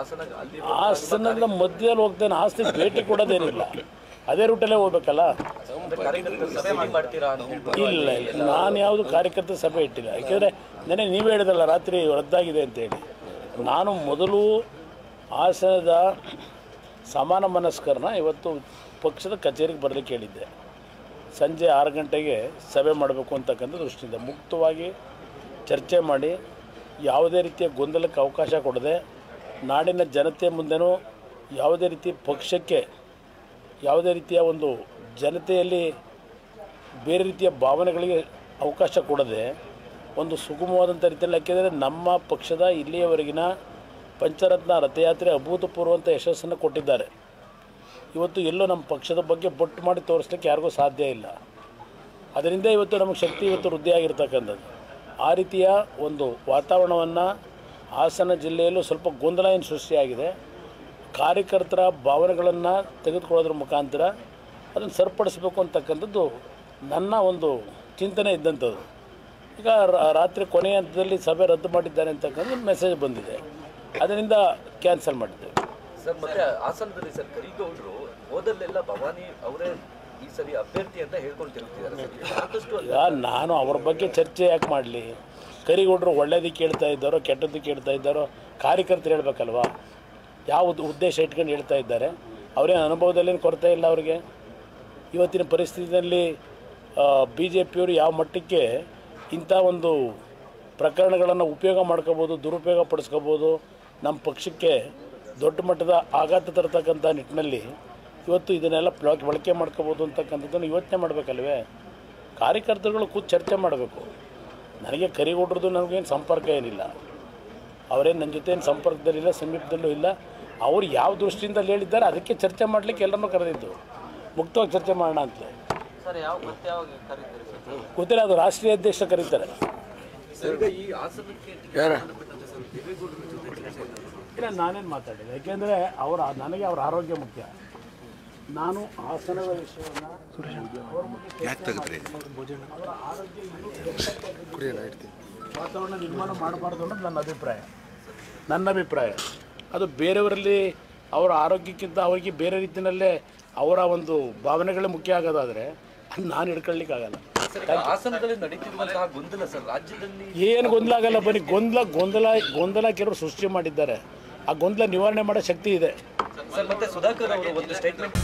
ಹಾಸನದ ಮಧ್ಯದಲ್ಲಿ ಹೋಗ್ತೇನೆ ಹಾಸನ ಭೇಟಿ ಕೊಡೋದೇನಿಲ್ಲ. ಅದೇ ರೂಟಲ್ಲೇ ಹೋಗ್ಬೇಕಲ್ಲ? ಕಾರ್ಯಕರ್ತರ ಸಭೆ ಮಾಡ್ತೀರಾ ಅಂತ ಇಲ್ಲ ಇಲ್ಲ ನಾನು ಯಾವುದು ಕಾರ್ಯಕರ್ತ ಸಭೆ ಇಟ್ಟಿಲ್ಲ. ಯಾಕೆಂದರೆ ನೆನೆ ನೀವೇ ಹೇಳಿದಲ್ಲ ರಾತ್ರಿ ರದ್ದಾಗಿದೆ ಅಂತೇಳಿ ನಾನು ಮೊದಲು ಹಾಸನದ ಸಮಾನ ಮನಸ್ಕರನ್ನ ಇವತ್ತು ಪಕ್ಷದ ಕಚೇರಿಗೆ ಬರಲಿಕ್ಕೆ ಹೇಳಿದ್ದೆ. ಸಂಜೆ ಆರು ಗಂಟೆಗೆ ಸಭೆ ಮಾಡಬೇಕು ಅಂತಕ್ಕಂಥ ದೃಷ್ಟಿಯಿಂದ ಮುಕ್ತವಾಗಿ ಚರ್ಚೆ ಮಾಡಿ ಯಾವುದೇ ರೀತಿಯ ಗೊಂದಲಕ್ಕೆ ಅವಕಾಶ ಕೊಡದೆ ನಾಡಿನ ಜನತೆ ಮುಂದೆನೂ ಯಾವುದೇ ರೀತಿ ಪಕ್ಷಕ್ಕೆ ಯಾವುದೇ ರೀತಿಯ ಒಂದು ಜನತೆಯಲ್ಲಿ ಬೇರೆ ರೀತಿಯ ಭಾವನೆಗಳಿಗೆ ಅವಕಾಶ ಕೊಡದೆ ಒಂದು ಸುಗಮವಾದಂಥ ರೀತಿಯಲ್ಲಿ, ಯಾಕೆಂದರೆ ನಮ್ಮ ಪಕ್ಷದ ಇಲ್ಲಿಯವರೆಗಿನ ಪಂಚರತ್ನ ರಥಯಾತ್ರೆ ಅಭೂತಪೂರ್ವಂಥ ಯಶಸ್ಸನ್ನು ಕೊಟ್ಟಿದ್ದಾರೆ. ಇವತ್ತು ಎಲ್ಲೋ ನಮ್ಮ ಪಕ್ಷದ ಬಗ್ಗೆ ಬೊಟ್ಟು ಮಾಡಿ ತೋರಿಸ್ಲಿಕ್ಕೆ ಯಾರಿಗೂ ಸಾಧ್ಯ ಇಲ್ಲ. ಅದರಿಂದ ಇವತ್ತು ನಮಗೆ ಶಕ್ತಿ ಇವತ್ತು ವೃದ್ಧಿಯಾಗಿರ್ತಕ್ಕಂಥದ್ದು. ಆ ರೀತಿಯ ಒಂದು ವಾತಾವರಣವನ್ನು ಹಾಸನ ಜಿಲ್ಲೆಯಲ್ಲೂ ಸ್ವಲ್ಪ ಗೊಂದಲ ಏನು ಸೃಷ್ಟಿಯಾಗಿದೆ. ಕಾರ್ಯಕರ್ತರ ಭಾವನೆಗಳನ್ನು ತೆಗೆದುಕೊಳ್ಳೋದ್ರ ಮುಖಾಂತರ ಅದನ್ನು ಸರಿಪಡಿಸಬೇಕು ಅಂತಕ್ಕಂಥದ್ದು ನನ್ನ ಒಂದು ಚಿಂತನೆ ಇದ್ದಂಥದ್ದು. ಈಗ ರಾತ್ರಿ ಕೊನೆಯ ಹಂತದಲ್ಲಿ ಸಭೆ ರದ್ದು ಮಾಡಿದ್ದಾರೆ ಅಂತಕ್ಕಂಥ ಮೆಸೇಜ್ ಬಂದಿದೆ. ಅದರಿಂದ ಕ್ಯಾನ್ಸಲ್ ಮಾಡಿದ್ದೇವೆ ಸರ್ ಮತ್ತೆ ಹಾಸನದಲ್ಲಿ ಸರ್ ಕರಿಗೌಡರು ಹೋದಲ್ಲೆಲ್ಲ ಭವಾನಿ ಅವರೇ ಈ ಸರಿ ಅಭ್ಯರ್ಥಿ ಅಂತ ಹೇಳ್ಕೊಂಡು ತಿರುಗ್ತಿದ್ದಾರೆ ಸಾಕಷ್ಟು ನಾನು ಅವ್ರ ಬಗ್ಗೆ ಚರ್ಚೆ ಯಾಕೆ ಮಾಡಲಿ? ಕರಿಗೌಡರು ಒಳ್ಳೇದಕ್ಕೆ ಹೇಳ್ತಾ ಇದ್ದಾರೋ ಕೆಟ್ಟದ್ದಕ್ಕೆ ಹೇಳ್ತಾ ಇದ್ದಾರೋ, ಕಾರ್ಯಕರ್ತರು ಹೇಳ್ಬೇಕಲ್ವಾ? ಯಾವ ಉದ್ದೇಶ ಇಟ್ಕೊಂಡು ಹೇಳ್ತಾ ಇದ್ದಾರೆ. ಅವರೇನು ಅನುಭವದಲ್ಲೇನು ಕೊರತೆ ಇಲ್ಲ ಅವರಿಗೆ? ಇವತ್ತಿನ ಪರಿಸ್ಥಿತಿಯಲ್ಲಿ ಬಿ ಜೆ ಪಿಯವರು ಯಾವ ಮಟ್ಟಕ್ಕೆ ಇಂಥ ಒಂದು ಪ್ರಕರಣಗಳನ್ನು ಉಪಯೋಗ ಮಾಡ್ಕೋಬೋದು, ದುರುಪಯೋಗ ಪಡಿಸ್ಕೋಬೋದು, ನಮ್ಮ ಪಕ್ಷಕ್ಕೆ ದೊಡ್ಡ ಮಟ್ಟದ ಆಘಾತ ತರತಕ್ಕಂಥ ನಿಟ್ಟಿನಲ್ಲಿ ಇವತ್ತು ಇದನ್ನೆಲ್ಲ ಬಳಕೆ ಮಾಡ್ಕೋಬೋದು ಅಂತಕ್ಕಂಥದ್ದನ್ನು ಯೋಚನೆ ಮಾಡಬೇಕಲ್ವೇ? ಕಾರ್ಯಕರ್ತರುಗಳು ಕೂತು ಚರ್ಚೆ ಮಾಡಬೇಕು. ನನಗೆ ಕರಿಗೌಡ್ರದ್ದು ನನಗೇನು ಸಂಪರ್ಕ ಏನಿಲ್ಲ. ಅವರೇನು ನನ್ನ ಜೊತೆ ಏನು ಸಂಪರ್ಕದಲ್ಲಿಲ್ಲ ಸಮೀಪದಲ್ಲೂ ಇಲ್ಲ. ಅವ್ರು ಯಾವ ದೃಷ್ಟಿಯಿಂದ ಹೇಳಿದ್ದಾರೆ ಅದಕ್ಕೆ ಚರ್ಚೆ ಮಾಡಲಿಕ್ಕೆ ಎಲ್ಲರನ್ನೂ ಕರೆದಿದ್ದು. ಮುಕ್ತವಾಗಿ ಚರ್ಚೆ ಮಾಡೋಣ ಅಂತ ಸರ್ ಯಾವ ಮತ್ತೆ ಯಾವಾಗ ಕರೀತೀರಿ ಸರ್? ಗೊತ್ತಿಲ್ಲ ಅದು ರಾಷ್ಟ್ರೀಯ ಅಧ್ಯಕ್ಷ ಕರೀತಾರೆ. ಇಲ್ಲ ನಾನೇನು ಮಾತಾಡಿದೆ. ಯಾಕೆಂದರೆ ಅವರ ನನಗೆ ಅವರ ಆರೋಗ್ಯ ಮುಖ್ಯ. ನಾನು ಹಾಸನದ ವಿಷಯವನ್ನು ಅವರ ಆರೋಗ್ಯ ಇನ್ನೂ ಕೆಟ್ಟದಾಗಿ ವಾತಾವರಣ ನಿರ್ಮಾಣ ಮಾಡಬಾರ್ದು ಅನ್ನೋದು ನನ್ನ ಅಭಿಪ್ರಾಯ. ನನ್ನ ಅಭಿಪ್ರಾಯ. ಅದು ಬೇರೆಯವರಲ್ಲಿ ಅವರ ಆರೋಗ್ಯಕ್ಕಿಂತ ಅವರಿಗೆ ಬೇರೆ ರೀತಿಯಲ್ಲೇ ಅವರ ಒಂದು ಭಾವನೆಗಳೇ ಮುಖ್ಯ ಆಗೋದಾದರೆ ಅದು ನಾನು ಹಿಡ್ಕೊಳ್ಳಿಕ್ಕಾಗಲ್ಲ. ಸರ್ ಈಗ ಗೊಂದಲ ಸರ್ ರಾಜ್ಯದಲ್ಲಿ ಏನು ಗೊಂದಲ ಆಗಲ್ಲ ಬನ್ನಿ. ಗೊಂದಲ ಗೊಂದಲ ಗೊಂದಲ ಕೆಲವರು ಸೃಷ್ಟಿ ಮಾಡಿದ್ದಾರೆ. ಆ ಗೊಂದಲ ನಿವಾರಣೆ ಮಾಡೋ ಶಕ್ತಿ ಇದೆ. ಸರ್ ಮತ್ತೆ ಸುಧಾಕರ್ ಅವರು ಒಂದು ಸ್ಟೇಟ್ಮೆಂಟ್